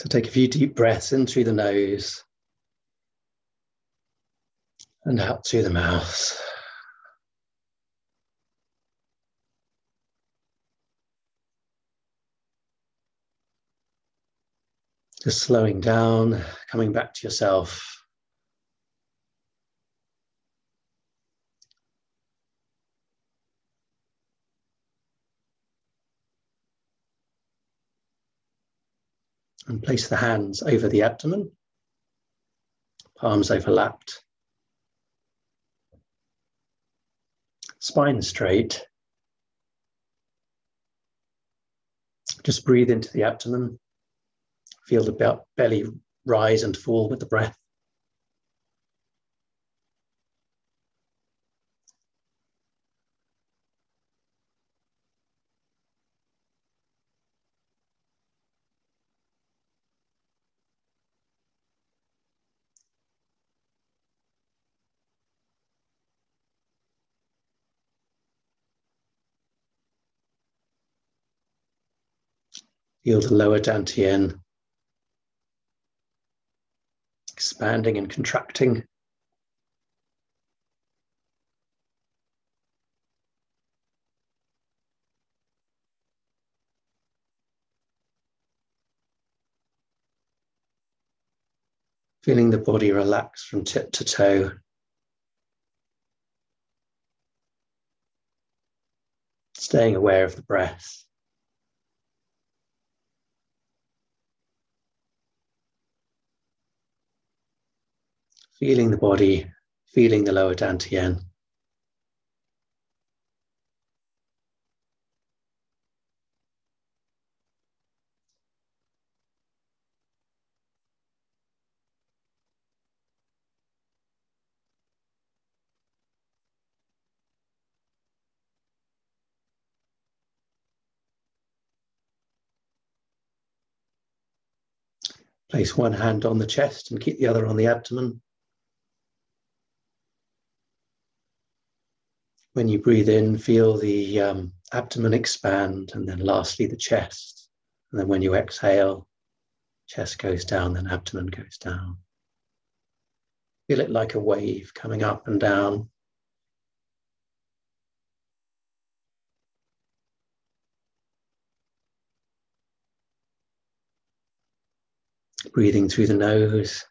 So take a few deep breaths in through the nose and out through the mouth. Just slowing down, coming back to yourself. And place the hands over the abdomen, palms overlapped. Spine straight. Just breathe into the abdomen. Feel the belly rise and fall with the breath. Feel the lower dantian expanding and contracting. Feeling the body relax from tip to toe. Staying aware of the breath. Feeling the body, feeling the lower dantian. Place one hand on the chest and keep the other on the abdomen. When you breathe in, feel the um, abdomen expand, and then lastly the chest. And then when you exhale, chest goes down, then abdomen goes down. Feel it like a wave coming up and down. Breathing through the nose.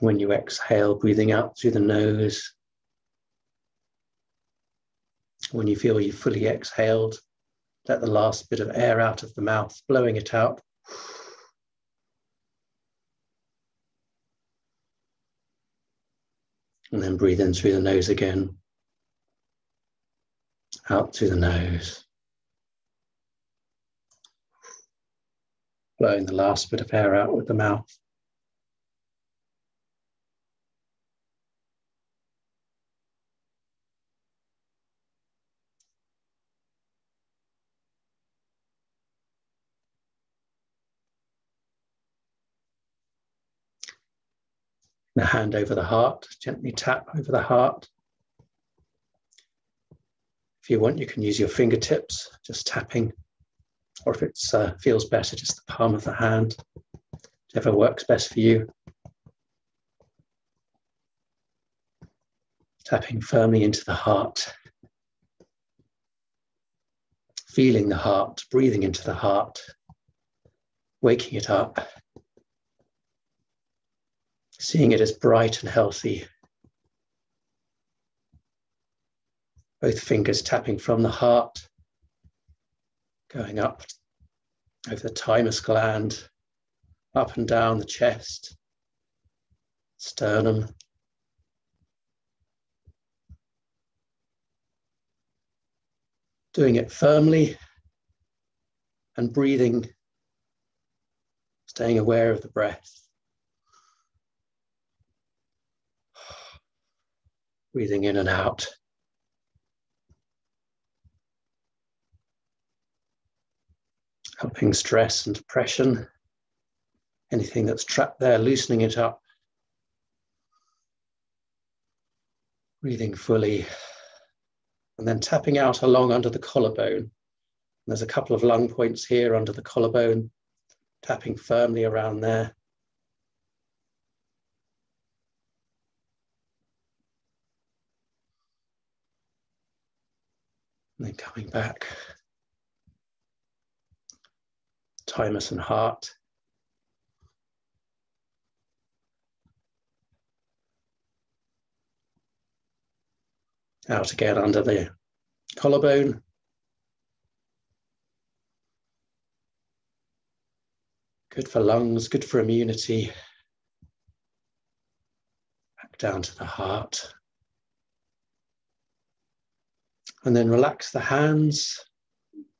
When you exhale, breathing out through the nose. When you feel you've fully exhaled, let the last bit of air out of the mouth, blowing it out. And then breathe in through the nose again, out through the nose. Blowing the last bit of air out with the mouth. The hand over the heart, gently tap over the heart. If you want, you can use your fingertips, just tapping, or if it uh, feels better, just the palm of the hand, whichever works best for you. Tapping firmly into the heart, feeling the heart, breathing into the heart, waking it up seeing it as bright and healthy. Both fingers tapping from the heart, going up over the thymus gland, up and down the chest, sternum. Doing it firmly and breathing, staying aware of the breath. Breathing in and out. Helping stress and depression, anything that's trapped there, loosening it up. Breathing fully, And then tapping out along under the collarbone. And there's a couple of lung points here under the collarbone, tapping firmly around there. And then coming back. Thymus and heart. Out again under the collarbone. Good for lungs, good for immunity. Back down to the heart. And then relax the hands,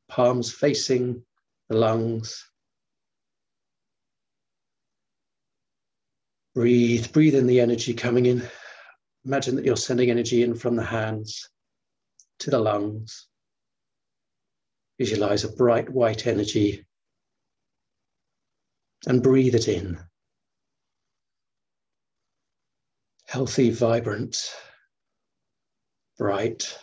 palms facing the lungs. Breathe, breathe in the energy coming in. Imagine that you're sending energy in from the hands to the lungs. Visualize a bright white energy and breathe it in. Healthy, vibrant, bright.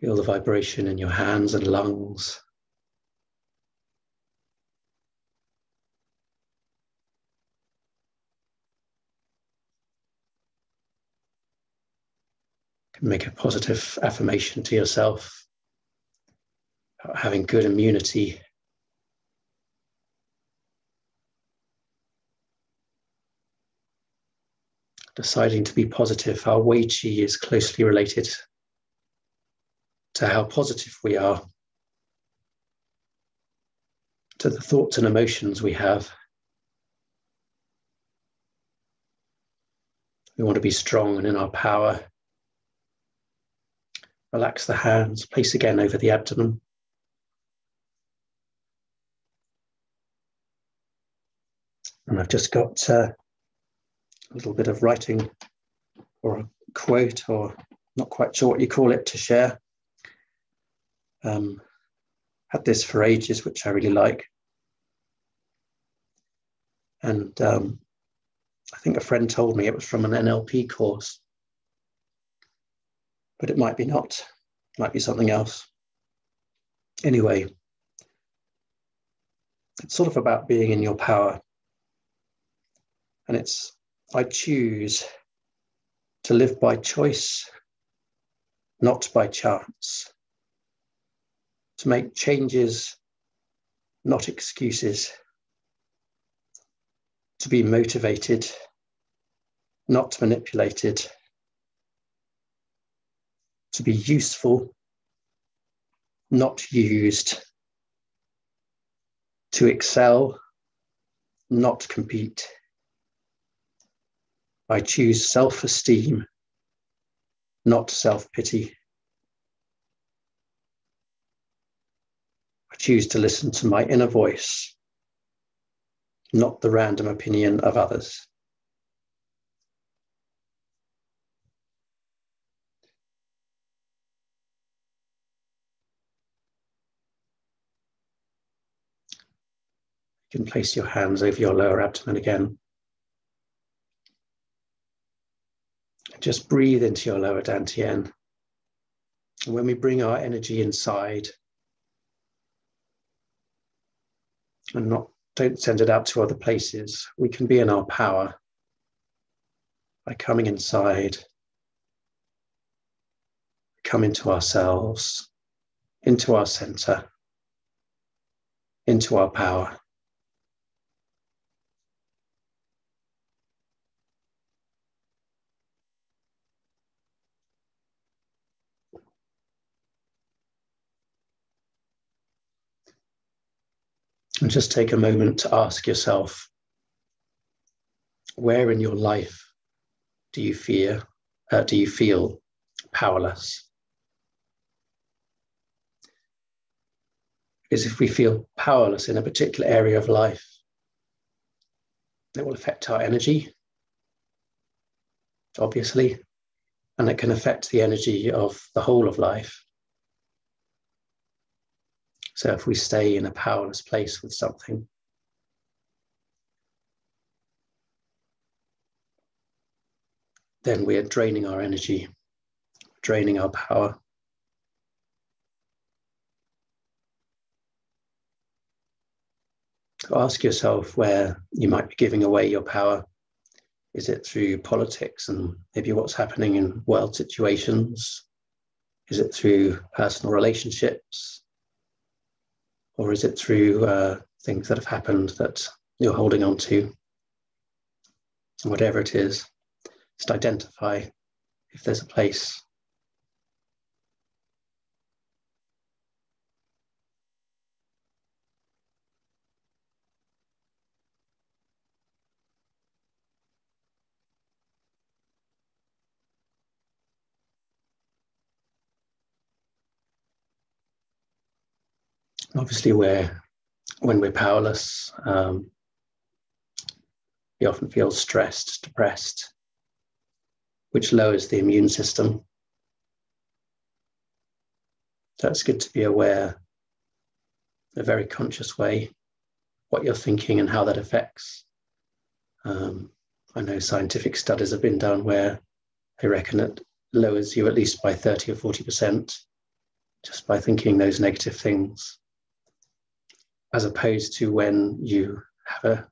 Feel the vibration in your hands and lungs. Can make a positive affirmation to yourself having good immunity. Deciding to be positive, our Wei Qi is closely related to how positive we are, to the thoughts and emotions we have. We want to be strong and in our power. Relax the hands, place again over the abdomen. And I've just got uh, a little bit of writing or a quote, or not quite sure what you call it, to share. Um, had this for ages, which I really like. And um, I think a friend told me it was from an NLP course, but it might be not, it might be something else. Anyway, it's sort of about being in your power. And it's, I choose to live by choice, not by chance to make changes, not excuses, to be motivated, not manipulated, to be useful, not used, to excel, not compete. I choose self esteem, not self pity. Choose to listen to my inner voice, not the random opinion of others. You can place your hands over your lower abdomen again. Just breathe into your lower dantian. And when we bring our energy inside, and not don't send it out to other places. We can be in our power by coming inside, come into ourselves, into our center, into our power. And just take a moment to ask yourself where in your life do you fear, uh, do you feel powerless? Because if we feel powerless in a particular area of life, it will affect our energy, obviously, and it can affect the energy of the whole of life. So if we stay in a powerless place with something, then we are draining our energy, draining our power. So ask yourself where you might be giving away your power. Is it through politics and maybe what's happening in world situations? Is it through personal relationships? Or is it through uh, things that have happened that you're holding on to? Whatever it is, just identify if there's a place obviously we're when we're powerless um, we often feel stressed depressed which lowers the immune system. So it's good to be aware in a very conscious way what you're thinking and how that affects. Um, i know scientific studies have been done where they reckon it lowers you at least by 30 or 40 percent just by thinking those negative things as opposed to when you have a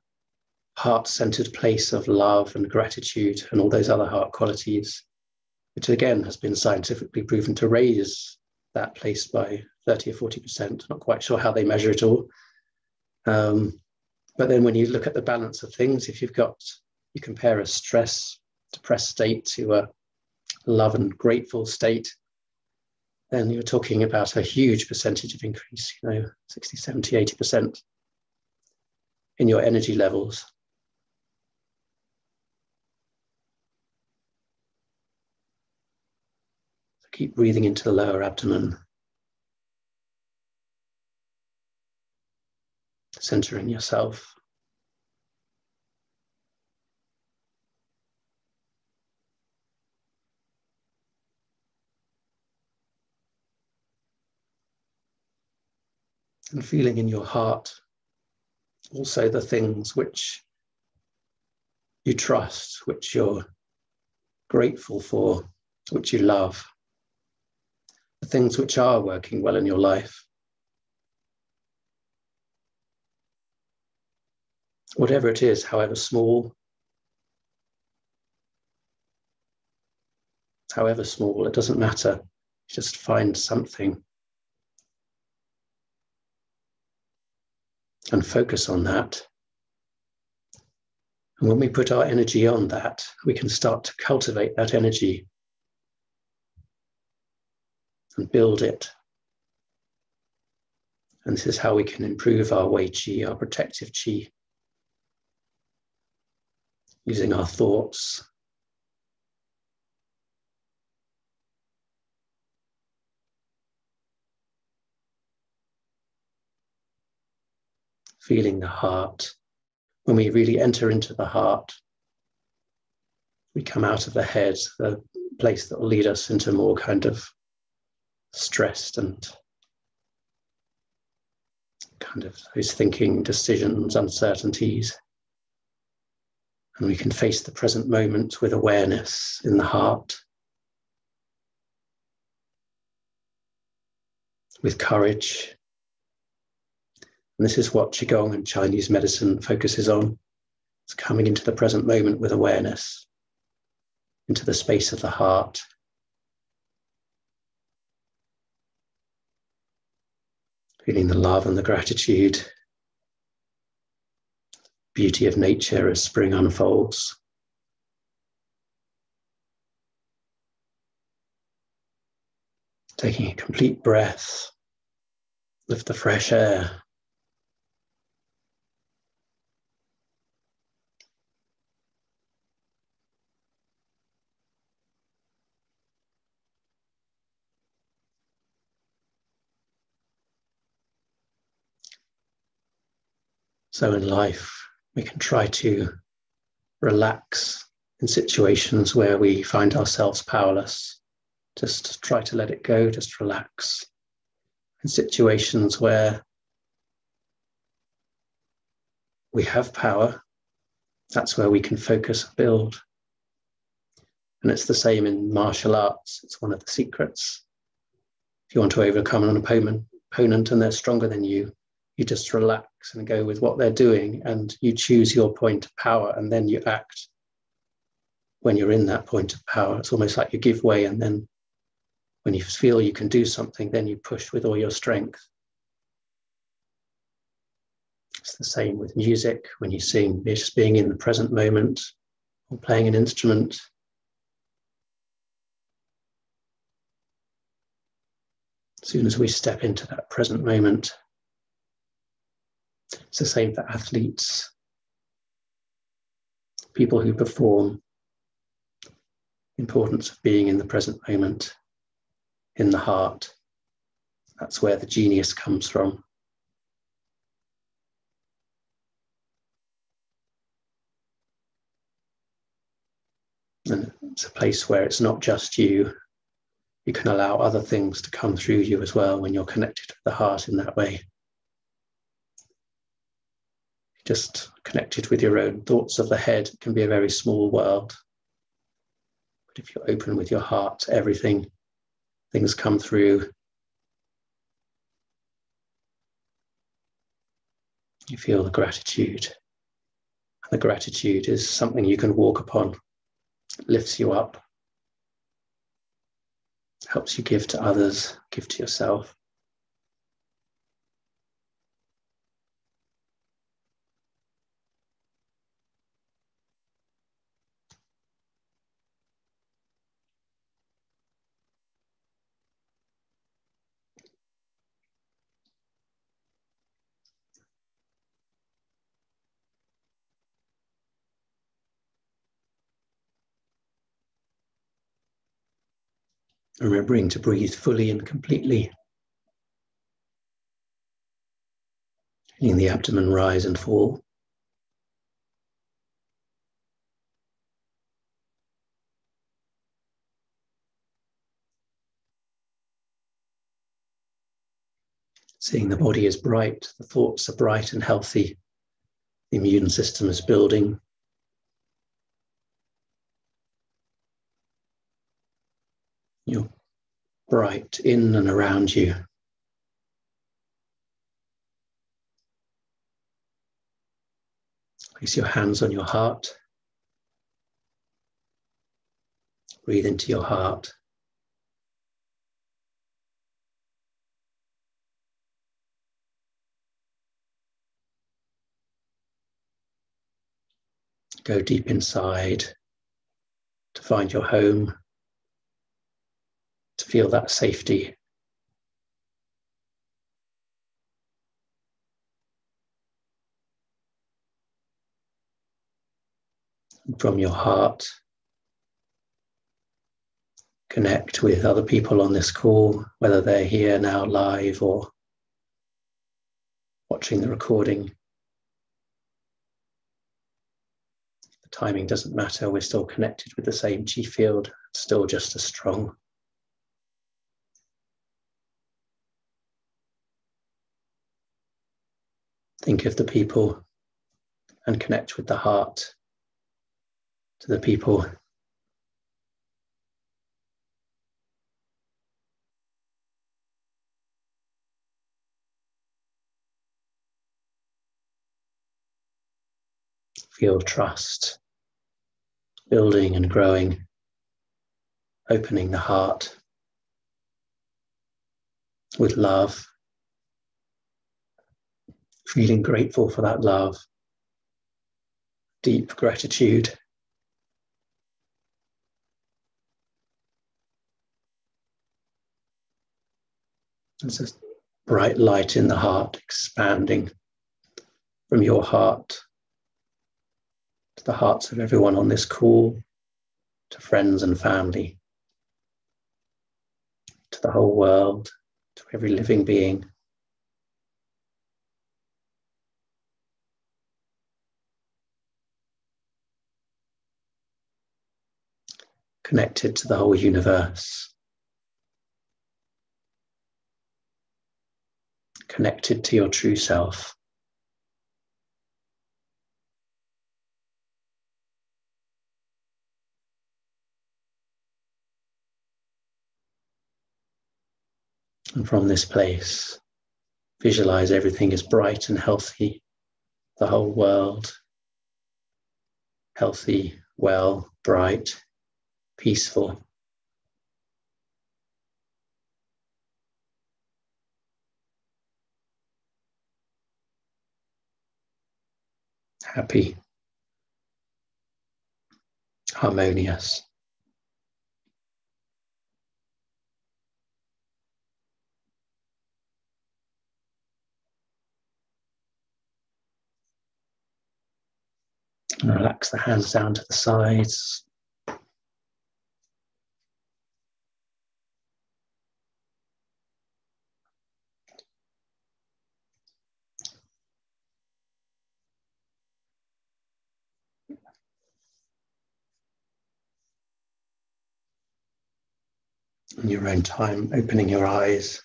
heart centered place of love and gratitude and all those other heart qualities, which again has been scientifically proven to raise that place by 30 or 40%. Not quite sure how they measure it all. Um, but then when you look at the balance of things, if you've got, you compare a stress, depressed state to a love and grateful state, then you're talking about a huge percentage of increase, you know, 60, 70, 80% in your energy levels. So keep breathing into the lower abdomen, centering yourself. And feeling in your heart also the things which you trust, which you're grateful for, which you love, the things which are working well in your life. Whatever it is, however small, however small, it doesn't matter. Just find something and focus on that. And when we put our energy on that, we can start to cultivate that energy and build it. And this is how we can improve our Wei Qi, our protective Qi, using our thoughts, feeling the heart. When we really enter into the heart, we come out of the head, the place that will lead us into more kind of stressed and kind of those thinking decisions, uncertainties. And we can face the present moment with awareness in the heart, with courage, and this is what Qigong and Chinese medicine focuses on. It's coming into the present moment with awareness, into the space of the heart. Feeling the love and the gratitude, beauty of nature as spring unfolds. Taking a complete breath, lift the fresh air So in life, we can try to relax in situations where we find ourselves powerless, just try to let it go, just relax. In situations where we have power, that's where we can focus and build. And it's the same in martial arts, it's one of the secrets. If you want to overcome an opponent, opponent and they're stronger than you, you just relax and go with what they're doing and you choose your point of power and then you act when you're in that point of power. It's almost like you give way and then when you feel you can do something, then you push with all your strength. It's the same with music. When you sing, it's just being in the present moment or playing an instrument. As soon as we step into that present moment, it's the same for athletes, people who perform. Importance of being in the present moment, in the heart. That's where the genius comes from. And it's a place where it's not just you. You can allow other things to come through you as well when you're connected to the heart in that way just connected with your own thoughts of the head can be a very small world. But if you're open with your heart everything, things come through. You feel the gratitude. And the gratitude is something you can walk upon, it lifts you up, helps you give to others, give to yourself. Remembering to breathe fully and completely. Feeling the abdomen rise and fall. Seeing the body is bright, the thoughts are bright and healthy, the immune system is building, You're bright in and around you. Place your hands on your heart. Breathe into your heart. Go deep inside to find your home to feel that safety. from your heart, connect with other people on this call, whether they're here now live or watching the recording. The timing doesn't matter, we're still connected with the same chi field, still just as strong. Think of the people and connect with the heart to the people. Feel trust building and growing, opening the heart with love feeling grateful for that love, deep gratitude. There's a bright light in the heart expanding from your heart to the hearts of everyone on this call, to friends and family, to the whole world, to every living being. Connected to the whole universe, connected to your true self. And from this place, visualize everything is bright and healthy, the whole world healthy, well, bright, peaceful. Happy, harmonious. And relax the hands down to the sides. In your own time, opening your eyes.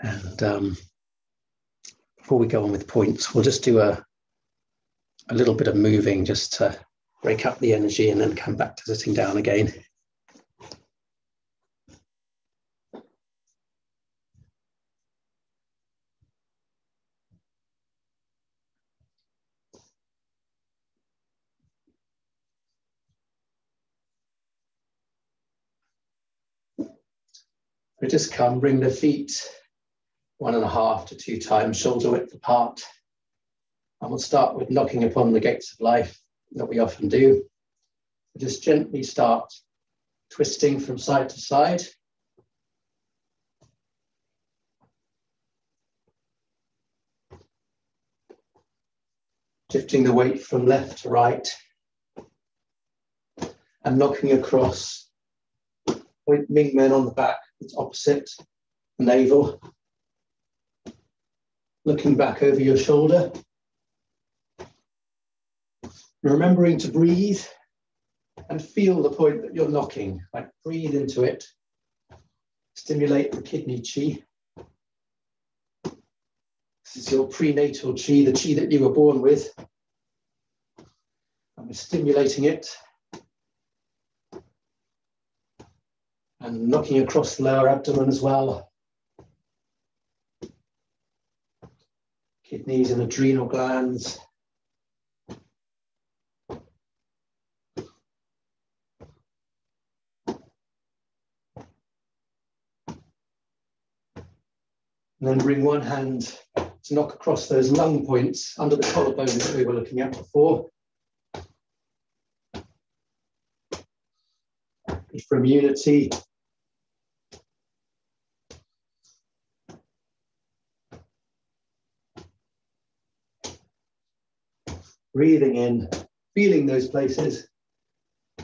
And um, before we go on with points, we'll just do a, a little bit of moving just to break up the energy and then come back to sitting down again. Just come, bring the feet one and a half to two times shoulder width apart. And we'll start with knocking upon the gates of life that we often do. Just gently start twisting from side to side. Shifting the weight from left to right and knocking across point Ming Men on the back, it's opposite the navel looking back over your shoulder. Remembering to breathe and feel the point that you're knocking, like breathe into it. Stimulate the kidney chi. This is your prenatal chi, the chi that you were born with. And we're stimulating it. And knocking across the lower abdomen as well. kidneys and adrenal glands. And then bring one hand to knock across those lung points under the collarbone that we were looking at before. For immunity, breathing in, feeling those places,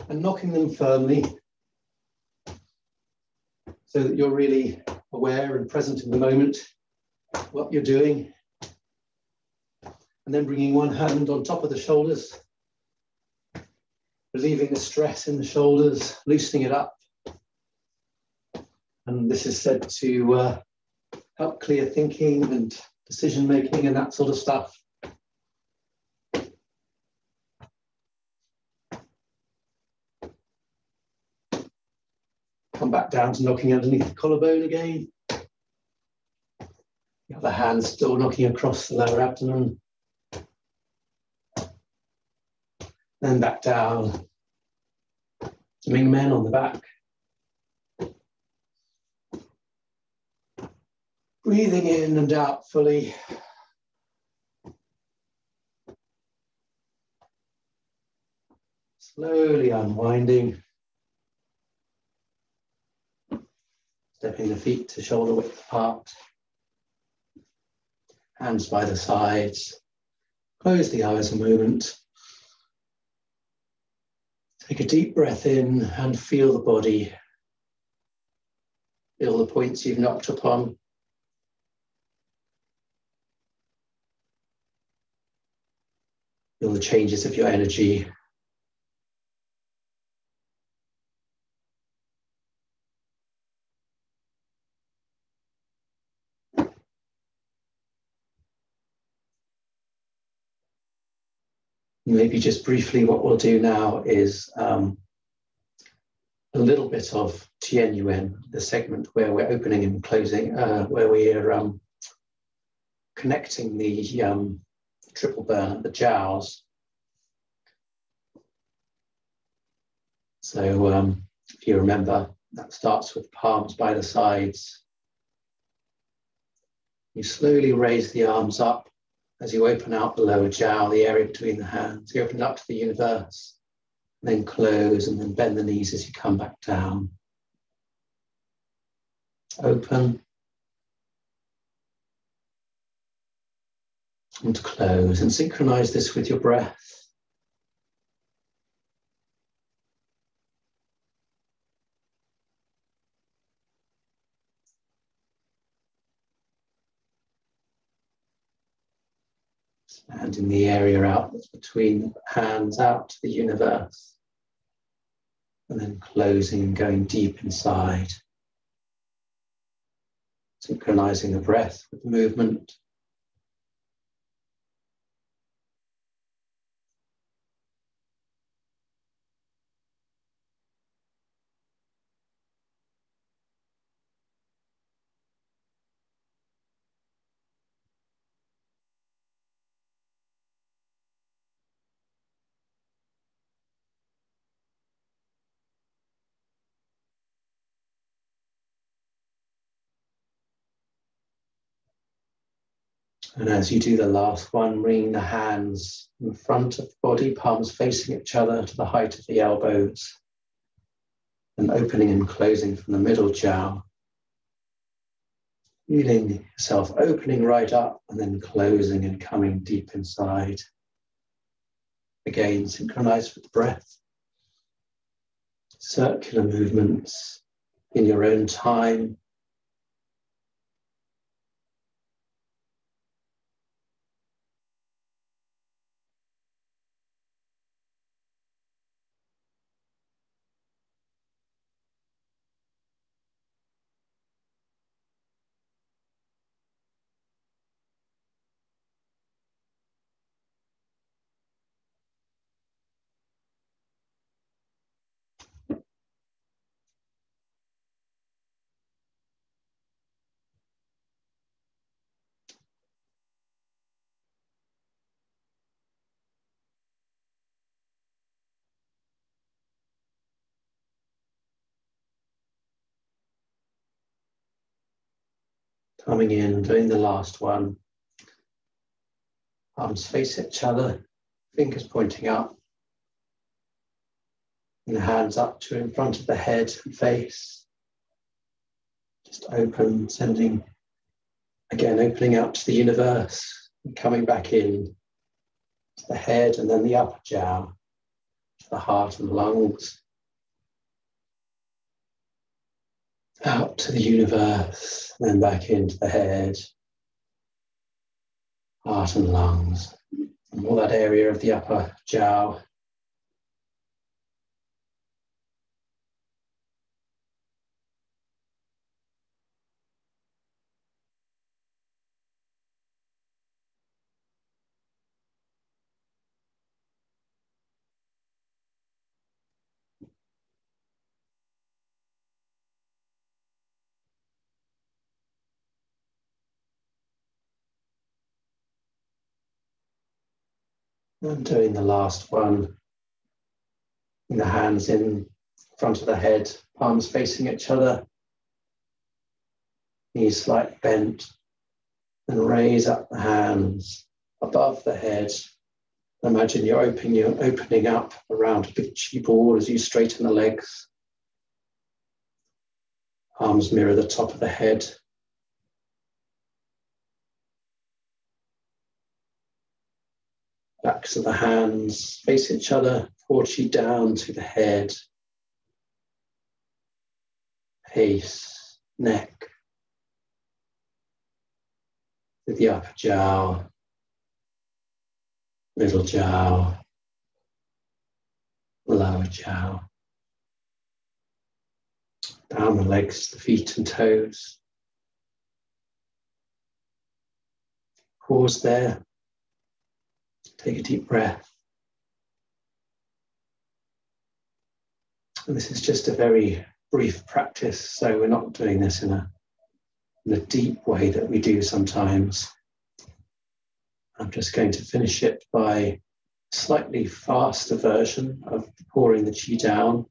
and knocking them firmly so that you're really aware and present in the moment, what you're doing. And then bringing one hand on top of the shoulders, relieving the stress in the shoulders, loosening it up. And this is said to uh, help clear thinking and decision making and that sort of stuff. Down to knocking underneath the collarbone again. The other hand still knocking across the lower abdomen. Then back down to Ming Men on the back. Breathing in and out fully. Slowly unwinding. Stepping the feet to shoulder width apart. Hands by the sides. Close the eyes a moment. Take a deep breath in and feel the body. Feel the points you've knocked upon. Feel the changes of your energy. Maybe just briefly, what we'll do now is um, a little bit of Tian Yuan, the segment where we're opening and closing, uh, where we're um, connecting the um, triple burn, the jiaos. So um, if you remember, that starts with palms by the sides. You slowly raise the arms up as you open out the lower jiao, the area between the hands. You open up to the universe, then close and then bend the knees as you come back down. Open and close and synchronize this with your breath. Expanding the area out between the hands out to the universe. And then closing and going deep inside. Synchronizing the breath with the movement. And as you do the last one, bring the hands in front of the body, palms facing each other to the height of the elbows, and opening and closing from the middle jiao. Feeling yourself opening right up and then closing and coming deep inside. Again, synchronized with the breath. Circular movements in your own time, Coming in, doing the last one. Arms face each other, fingers pointing up. And the hands up to in front of the head and face. Just open, sending, again, opening out to the universe and coming back in to the head and then the upper jiao, to the heart and lungs. Out to the universe, then back into the head, heart and lungs, and all that area of the upper jiao. And doing the last one. The hands in front of the head, palms facing each other, knees slightly bent, and raise up the hands above the head. Imagine you're opening, you're opening up around a big chi board as you straighten the legs. Arms mirror the top of the head. Backs of the hands face each other, chi down to the head, face, neck, with the upper jiao, middle jiao, lower jiao. Down the legs, the feet and toes. Pause there. Take a deep breath. And this is just a very brief practice, so we're not doing this in a, in a deep way that we do sometimes. I'm just going to finish it by slightly faster version of pouring the chi down.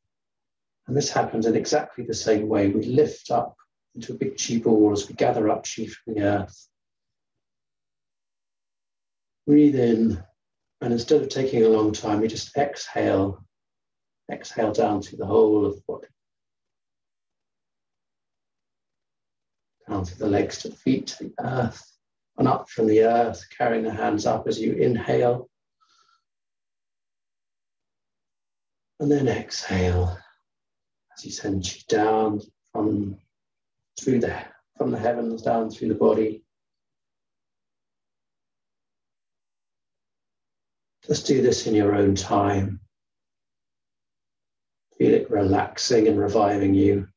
And this happens in exactly the same way. We lift up into a big chi ball as we gather up chi from the earth. Breathe in, and instead of taking a long time, you just exhale, exhale down through the whole of the body. Down through the legs to the feet, to the earth and up from the earth, carrying the hands up as you inhale. And then exhale as you send you down from through the from the heavens down through the body. Just do this in your own time. Feel it relaxing and reviving you.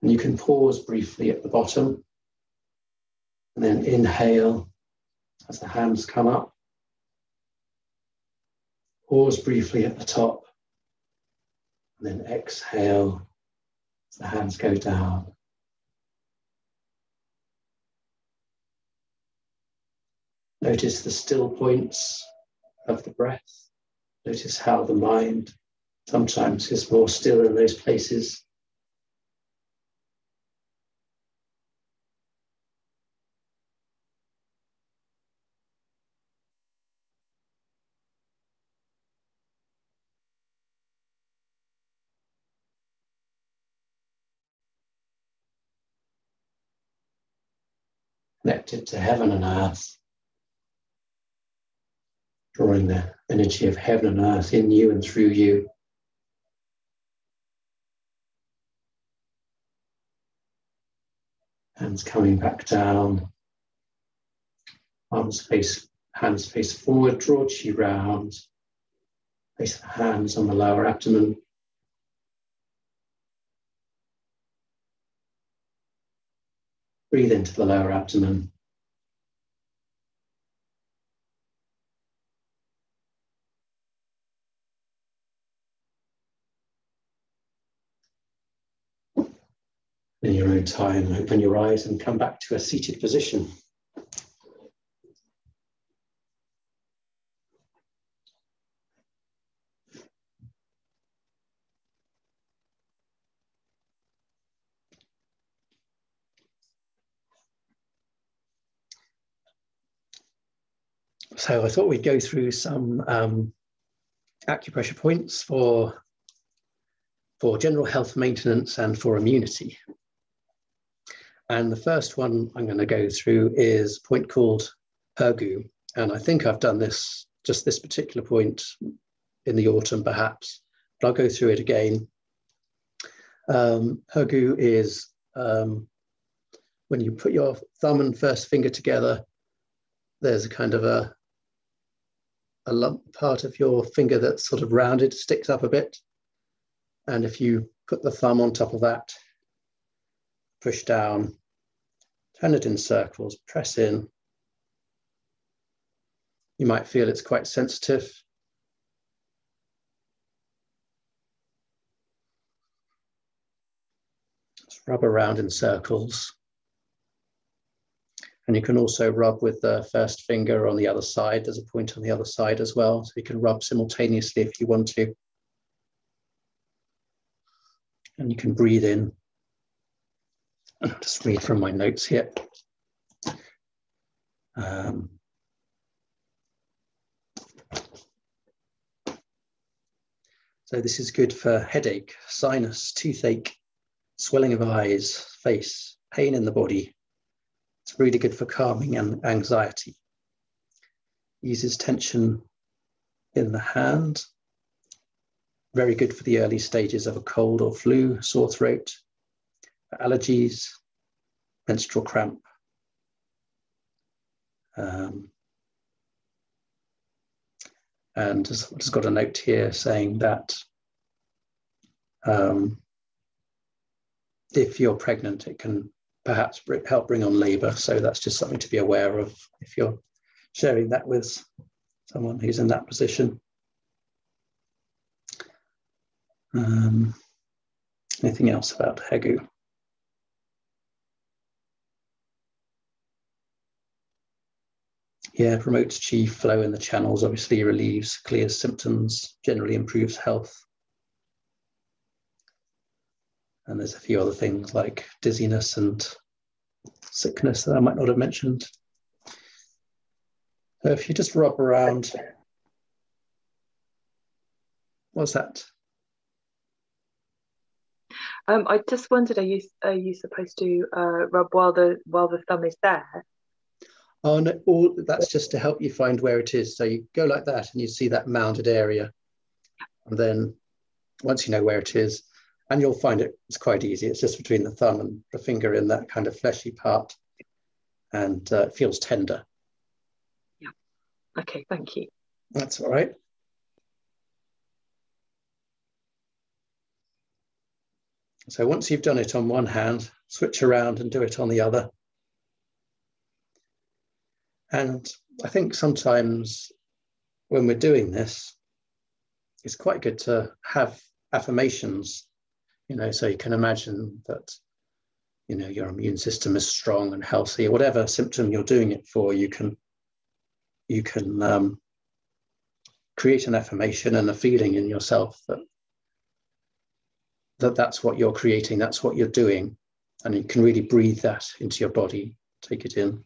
And you can pause briefly at the bottom and then inhale as the hands come up. Pause briefly at the top and then exhale as the hands go down. Notice the still points of the breath. Notice how the mind sometimes is more still in those places connected to heaven and earth, drawing the energy of heaven and earth in you and through you. Hands coming back down, arms face, hands face forward, draw chi round, place the hands on the lower abdomen. Breathe into the lower abdomen. In your own time, open your eyes and come back to a seated position. So I thought we'd go through some um, acupressure points for, for general health maintenance and for immunity. And the first one I'm going to go through is a point called Hegu. And I think I've done this, just this particular point in the autumn perhaps, but I'll go through it again. Um, Hegu is um, when you put your thumb and first finger together, there's a kind of a, a lump part of your finger that's sort of rounded, sticks up a bit. And if you put the thumb on top of that, push down, turn it in circles, press in. You might feel it's quite sensitive. Just rub around in circles. And you can also rub with the first finger on the other side. There's a point on the other side as well. So you can rub simultaneously if you want to. And you can breathe in. Just read from my notes here. Um, so this is good for headache, sinus, toothache, swelling of eyes, face, pain in the body, it's really good for calming and anxiety. Eases tension in the hand. Very good for the early stages of a cold or flu, sore throat, allergies, menstrual cramp, Um, and just got a note here saying that um, if you're pregnant, it can perhaps help bring on labour. So that's just something to be aware of if you're sharing that with someone who's in that position. Um, anything else about Hegu? Yeah, promotes chi flow in the channels, obviously relieves, clears symptoms, generally improves health. And there's a few other things like dizziness and sickness that I might not have mentioned. So if you just rub around, what's that? Um, I just wondered, are you are you supposed to uh, rub while the while the thumb is there? Oh no, all, that's just to help you find where it is. So you go like that and you see that mounded area. And then once you know where it is, and you'll find it, it's quite easy. It's just between the thumb and the finger in that kind of fleshy part. And uh, it feels tender. Yeah. Okay, thank you. That's all right. So once you've done it on one hand, switch around and do it on the other. And I think sometimes when we're doing this, it's quite good to have affirmations, you know, so you can imagine that, you know, your immune system is strong and healthy, whatever symptom you're doing it for, you can, you can um, create an affirmation and a feeling in yourself that, that that's what you're creating, that's what you're doing. And you can really breathe that into your body, take it in.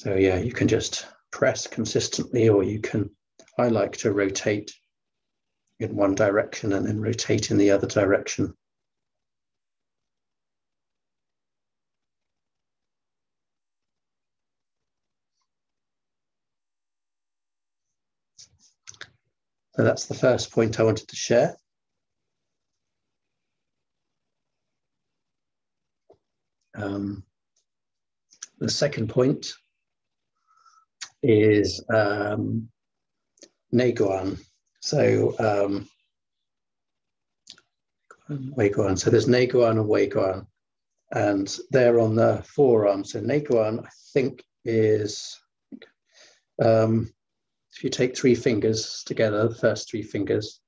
So yeah, you can just press consistently or you can, I like to rotate in one direction and then rotate in the other direction. So that's the first point I wanted to share. Um, the second point is um. So um, Weiguan. So there's Neiguan and Weiguan, and they're on the forearm. So Neiguan, I think, is um, if you take three fingers together, the first three fingers,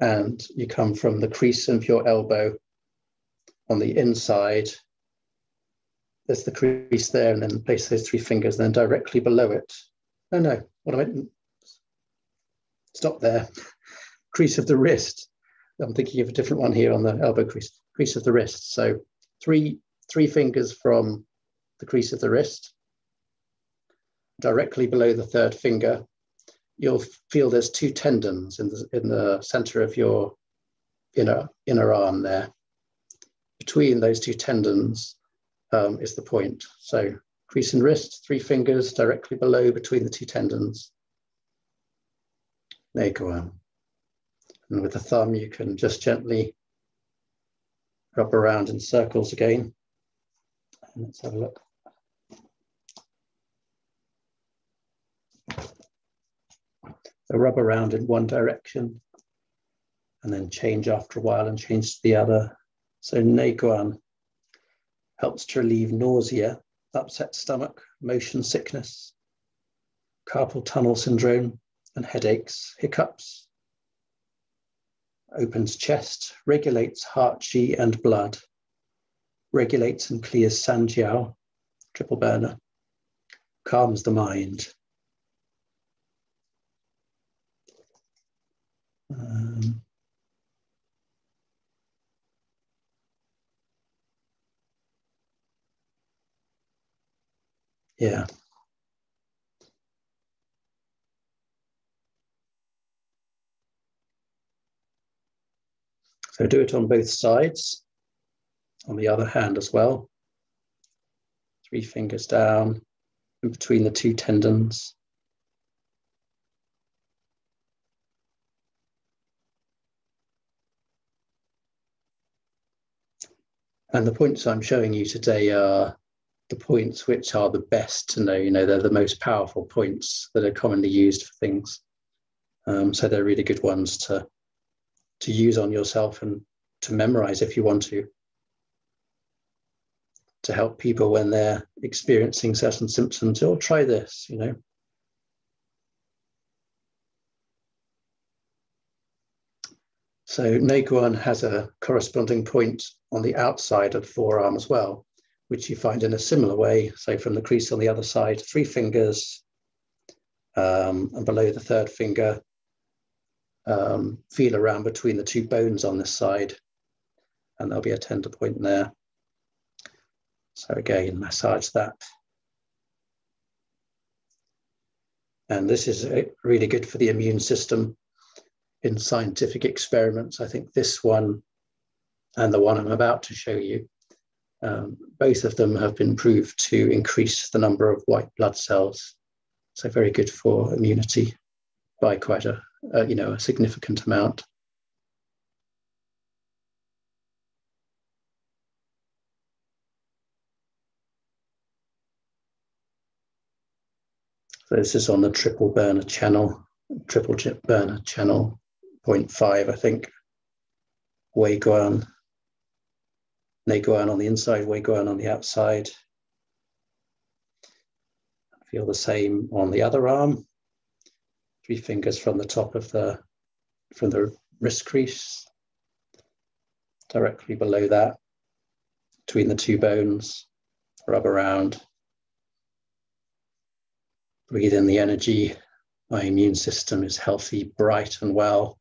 and you come from the crease of your elbow on the inside there's the crease there and then place those three fingers and then directly below it no, no, what I stop there. crease of the wrist. I'm thinking of a different one here on the elbow crease, crease of the wrist. So three, three fingers from the crease of the wrist, directly below the third finger, you'll feel there's two tendons in the, in the center of your inner, inner arm there. Between those two tendons um, is the point. So crease in wrist, three fingers directly below between the two tendons. There you go. And with the thumb, you can just gently rub around in circles again. And let's have a look. So rub around in one direction and then change after a while and change to the other. So Neiguan helps to relieve nausea upset stomach, motion sickness, carpal tunnel syndrome, and headaches, hiccups. Opens chest, regulates heart qi and blood, regulates and clears sanjiao, triple burner, calms the mind. Um, Yeah. So do it on both sides, on the other hand as well. Three fingers down, in between the two tendons. And the points I'm showing you today are the points which are the best to know. You know, they're the most powerful points that are commonly used for things. Um, so they're really good ones to to use on yourself and to memorize if you want to. To help people when they're experiencing certain symptoms, or oh, try this, you know. So Neiguan has a corresponding point on the outside of the forearm as well, which you find in a similar way, say from the crease on the other side, three fingers, um, and below the third finger, um, feel around between the two bones on this side, and there'll be a tender point there. So again, massage that. And this is really good for the immune system in scientific experiments. I think this one and the one I'm about to show you, um, both of them have been proved to increase the number of white blood cells. So very good for immunity by quite a, you know, a significant amount. So this is on the triple burner channel, triple chip burner channel 0.5, I think. Wei Guan, Nei Guan on the inside, we go Guan on the outside. Feel the same on the other arm. Three fingers from the top of the, from the wrist crease, directly below that, between the two bones, rub around. Breathe in the energy. My immune system is healthy, bright, and well.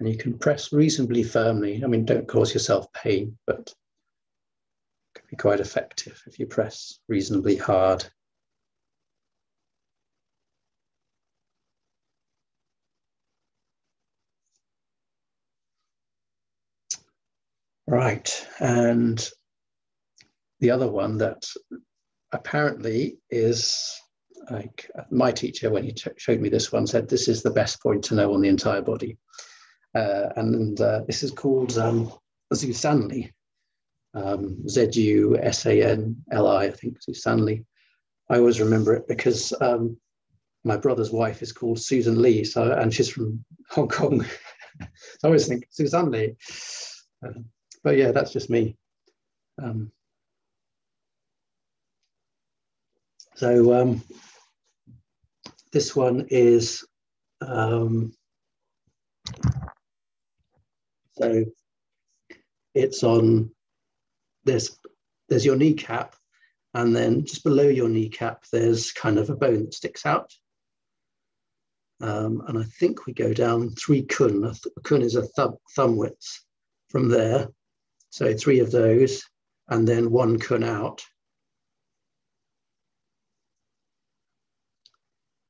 And you can press reasonably firmly. I mean, don't cause yourself pain, but it can be quite effective if you press reasonably hard. Right, and the other one that apparently is like my teacher, when he showed me this one, said this is the best point to know on the entire body. Uh, and uh, this is called um, Zusanli, um, Z-U-S-A-N-L-I, I think, Zusanli. I always remember it because um, my brother's wife is called Susan Lee, so and she's from Hong Kong. I always think Susan Lee. Uh, but yeah, that's just me. Um, so um, this one is um, so it's on, there's, there's your kneecap, and then just below your kneecap, there's kind of a bone that sticks out. Um, and I think we go down three kun. A, th kun is a th thumb width from there. So three of those, and then one kun out.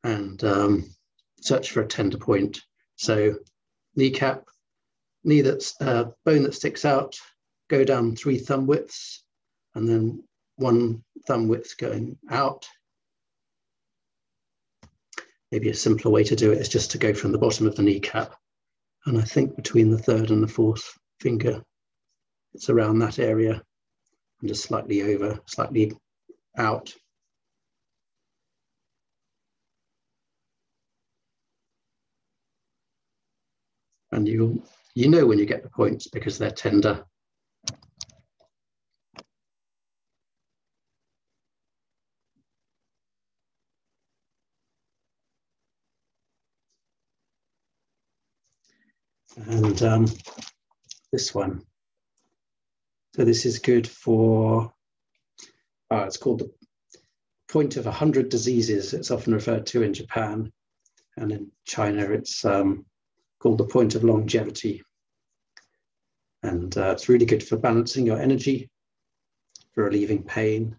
And um, search for a tender point. So kneecap, knee that's uh, bone that sticks out, go down three thumb widths, and then one thumb width going out. Maybe a simpler way to do it is just to go from the bottom of the kneecap. And I think between the third and the fourth finger, it's around that area and just slightly over, slightly out. And you you know when you get the points because they're tender. And um, this one. So this is good for, uh, it's called the point of 100 diseases. It's often referred to in Japan. And in China, it's um, called the point of longevity. And uh, it's really good for balancing your energy, for relieving pain,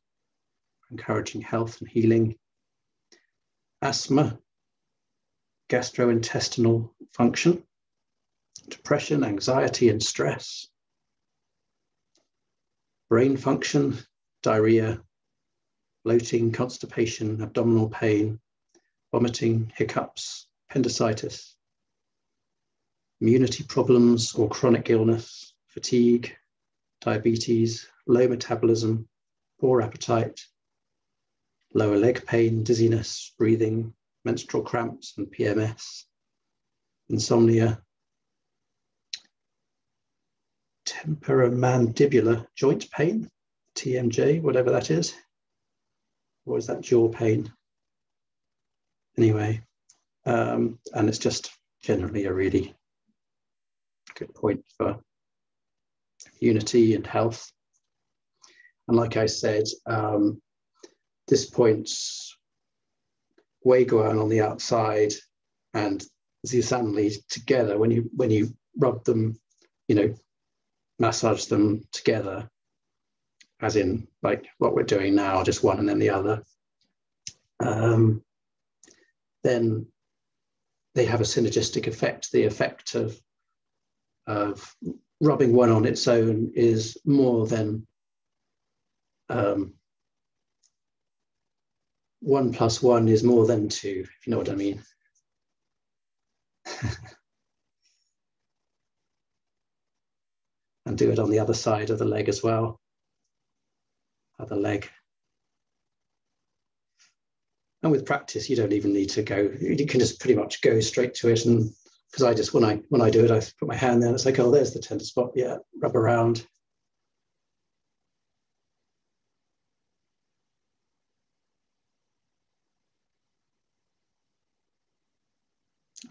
encouraging health and healing. Asthma, gastrointestinal function, depression, anxiety, and stress, brain function, diarrhea, bloating, constipation, abdominal pain, vomiting, hiccups, appendicitis, immunity problems or chronic illness, fatigue, diabetes, low metabolism, poor appetite, lower leg pain, dizziness, breathing, menstrual cramps and PMS, insomnia, temporomandibular joint pain, TMJ, whatever that is. Or is that jaw pain? Anyway, um, and it's just generally a really point for unity and health. And like I said, um, this point's Wei Guan on the outside and Zusanli together when you when you rub them, you know, massage them together, as in like what we're doing now, just one and then the other. Um, then they have a synergistic effect. The effect of of rubbing one on its own is more than um, one plus one is more than two, if you know what I mean. and do it on the other side of the leg as well. Other leg. And with practice, you don't even need to go, you can just pretty much go straight to it. And because I just, when I when I do it, I put my hand there, and it's like, oh, there's the tender spot. Yeah, rub around.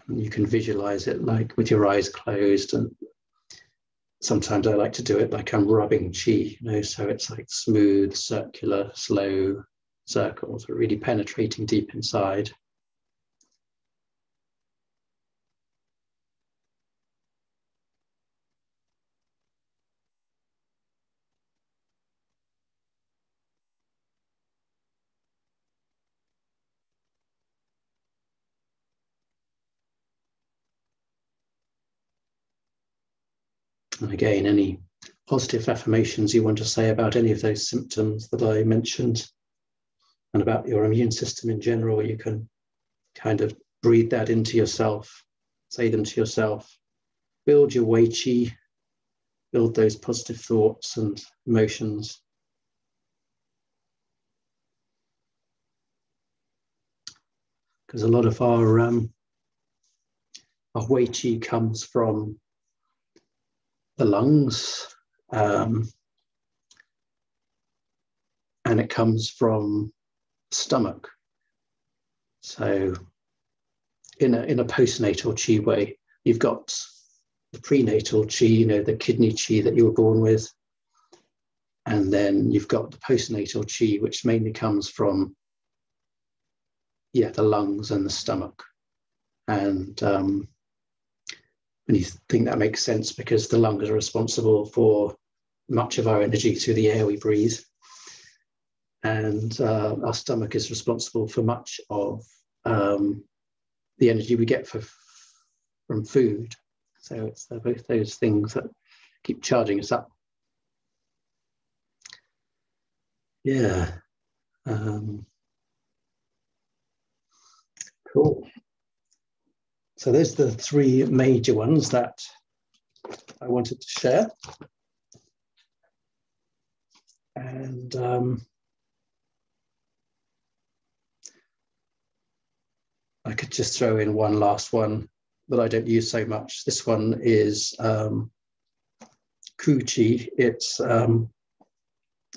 And you can visualize it like with your eyes closed. And sometimes I like to do it like I'm rubbing chi, you know, so it's like smooth, circular, slow circles, really penetrating deep inside. And again, any positive affirmations you want to say about any of those symptoms that I mentioned and about your immune system in general, you can kind of breathe that into yourself, say them to yourself, build your Wei Qi, build those positive thoughts and emotions. Because a lot of our um, our Wei Qi comes from the lungs, um, and it comes from stomach. So in a, in a postnatal chi way, you've got the prenatal chi, you know, the kidney chi that you were born with. And then you've got the postnatal chi, which mainly comes from, yeah, the lungs and the stomach. And um, and you think that makes sense because the lungs are responsible for much of our energy through the air we breathe and uh, our stomach is responsible for much of um, the energy we get for, from food. So it's both those things that keep charging us up. Yeah. Um, cool. So there's the three major ones that I wanted to share. And um, I could just throw in one last one that I don't use so much. This one is um. It's um,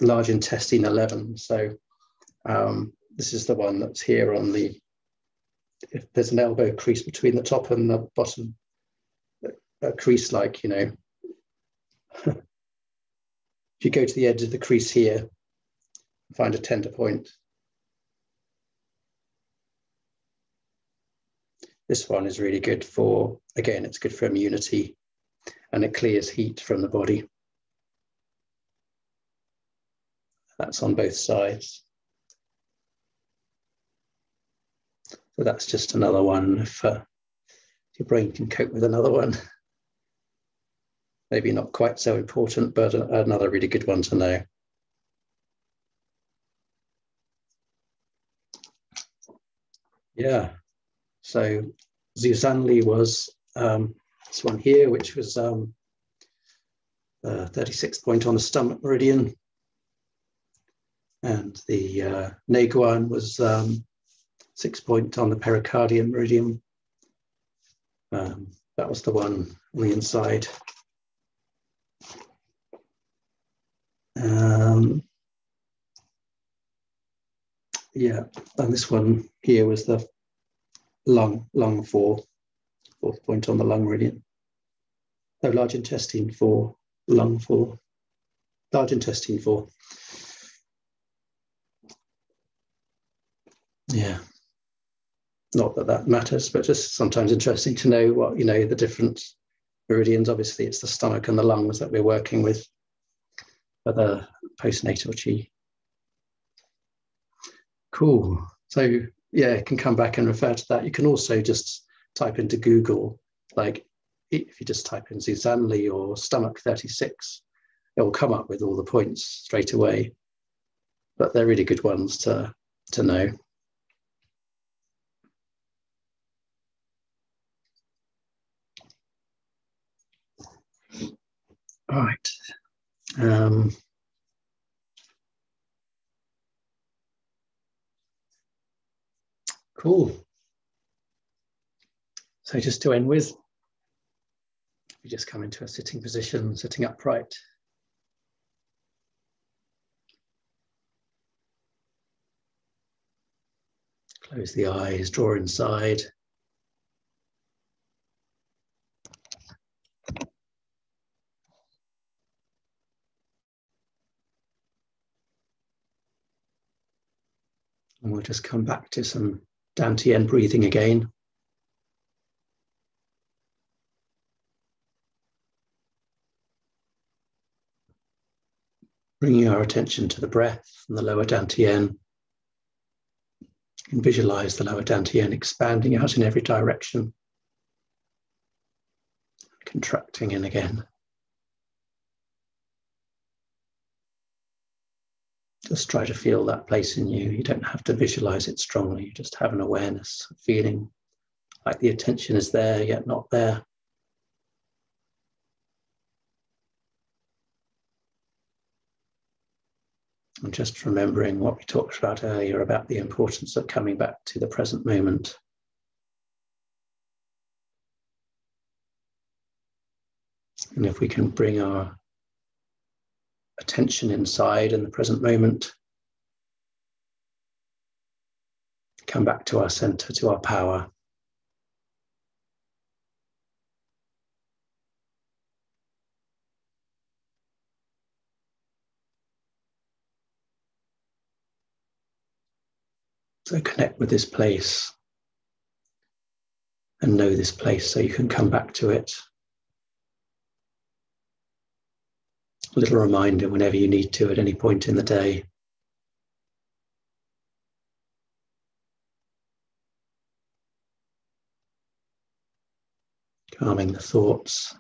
large intestine 11. So um, this is the one that's here on the, if there's an elbow crease between the top and the bottom, a crease like, you know, if you go to the edge of the crease here, find a tender point, This one is really good for, again, it's good for immunity and it clears heat from the body. That's on both sides. So that's just another one if uh, your brain can cope with another one. Maybe not quite so important, but another really good one to know. Yeah, so Zusanli was um, this one here, which was um, uh, 36 point on the stomach meridian. And the uh, Neiguan was um, six point on the pericardium meridian. Um, that was the one on the inside. Um, yeah, and this one here was the lung, lung four, fourth point on the lung meridian. Large intestine four, lung four, large intestine four. Yeah not that that matters, but just sometimes interesting to know what, you know, the different meridians. Obviously, it's the stomach and the lungs that we're working with for the postnatal chi. Cool. So, yeah, you can come back and refer to that. You can also just type into Google, like if you just type in Zusanli or stomach 36, it will come up with all the points straight away. But they're really good ones to, to know. Right. Um, cool. So just to end with, we just come into a sitting position, sitting upright. Close the eyes, draw inside. And we'll just come back to some Dantian breathing again. Bringing our attention to the breath and the lower Dantian. And visualize the lower Dantian expanding out in every direction, contracting in again. Just try to feel that place in you. You don't have to visualize it strongly. You just have an awareness, feeling like the attention is there, yet not there. And just remembering what we talked about earlier about the importance of coming back to the present moment. And if we can bring our attention inside in the present moment. Come back to our center, to our power. So connect with this place and know this place so you can come back to it a little reminder whenever you need to at any point in the day. Calming the thoughts.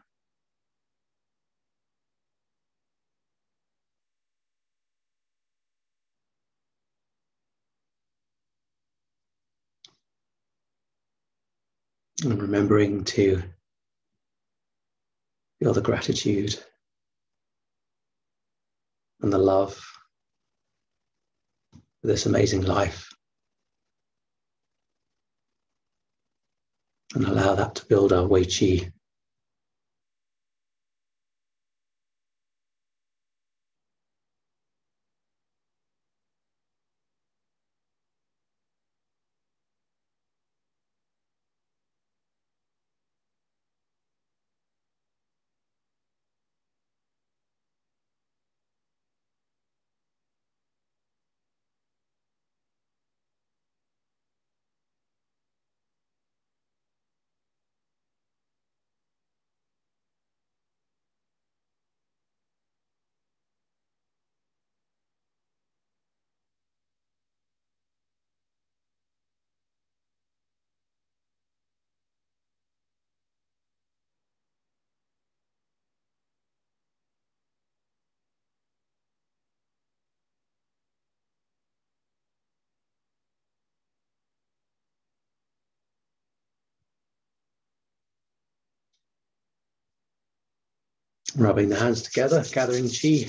And remembering to feel the gratitude and the love for this amazing life. And allow that to build our Wei Qi. Rubbing the hands together, gathering chi.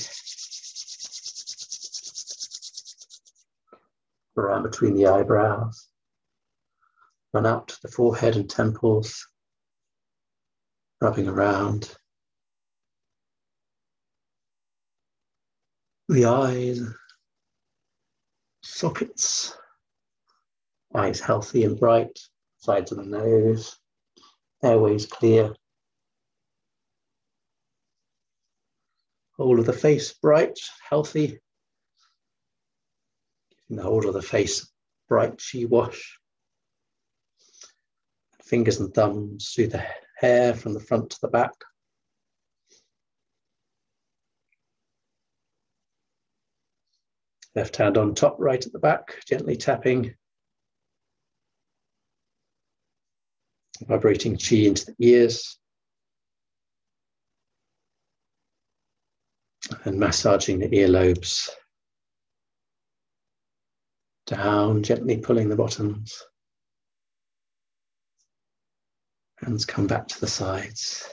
Around between the eyebrows. Run up to the forehead and temples. Rubbing around. The eyes, sockets, eyes healthy and bright, sides of the nose, airways clear. Whole of the face bright, healthy. Giving the whole of the face bright chi wash. Fingers and thumbs through the hair from the front to the back. Left hand on top, right at the back, gently tapping. Vibrating chi into the ears. And massaging the earlobes down, gently pulling the bottoms. Hands come back to the sides.